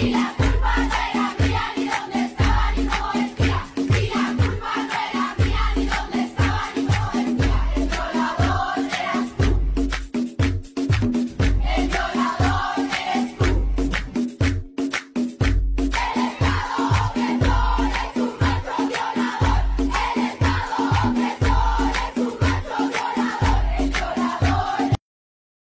Yeah.